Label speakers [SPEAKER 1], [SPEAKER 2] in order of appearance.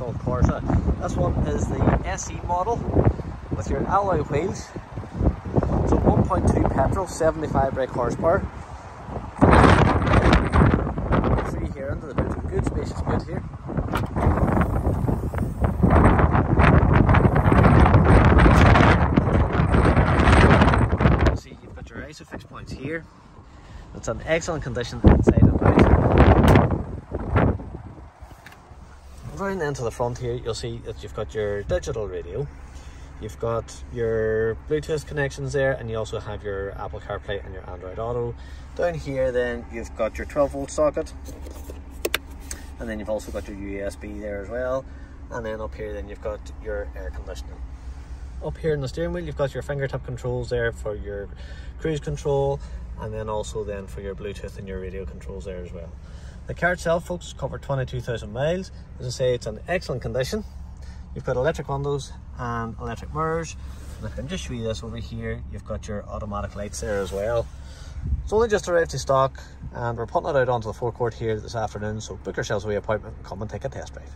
[SPEAKER 1] Corsa. This one is the SE model with your alloy wheels. So 1.2 petrol, 75 brake horsepower. Through here into the boot, good spacious boot here. See, you've got your ISOFIX points here. It's an excellent condition inside and out. Round into the front here, you'll see that you've got your digital radio. You've got your Bluetooth connections there, and you also have your Apple CarPlay and your Android Auto. Down here, then you've got your 12 volt socket, and then you've also got your USB there as well. And then up here, then you've got your air conditioning. Up here in the steering wheel, you've got your fingertip controls there for your cruise control, and then also then for your Bluetooth and your radio controls there as well. The car itself, folks, covered 22,000 miles. As I say, it's in excellent condition. You've got electric windows and electric mirrors. And I can just show you this over here. You've got your automatic lights there as well. It's only just arrived to stock and we're putting it out onto the forecourt here this afternoon. So book yourselves a wee appointment and come and take a test drive.